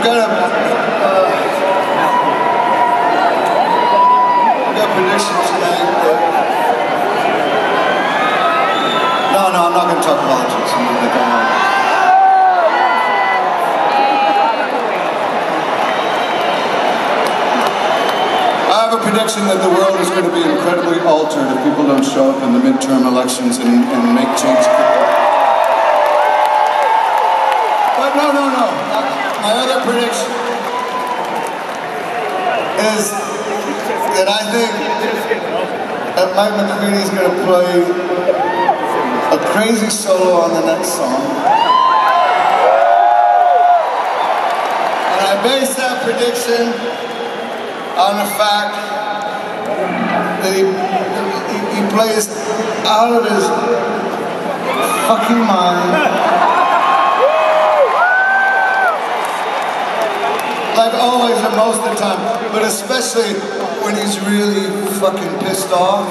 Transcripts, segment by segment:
I've got a, uh, I've got predictions tonight. No, no, I'm not going to talk politics. I'm going to have a prediction that the world is going to be incredibly altered if people don't show up in the midterm elections and, and make change. But no, no, no. Prediction is that I think that Mike McCready is going to play a crazy solo on the next song. And I base that prediction on the fact that he, he, he plays out of his fucking mind. Like always and most of the time, but especially when he's really fucking pissed off.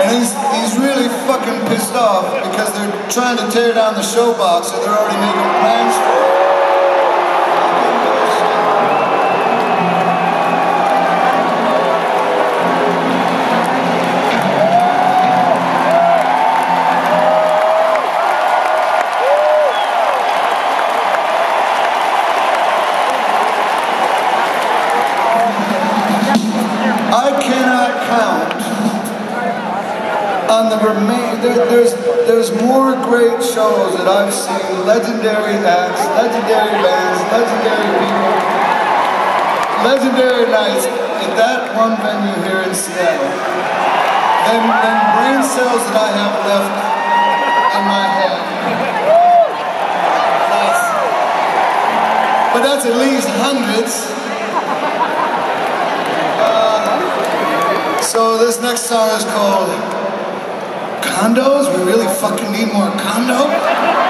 And he's, he's really fucking pissed off because they're trying to tear down the showbox and they're already making plans for it. There, there's there's more great shows that I've seen, legendary acts, legendary bands, legendary people, legendary nights at that one venue here in Seattle than, than brain cells that I have left in my head. But that's at least hundreds. Uh, so this next song is called Condos. We really fucking need more condo.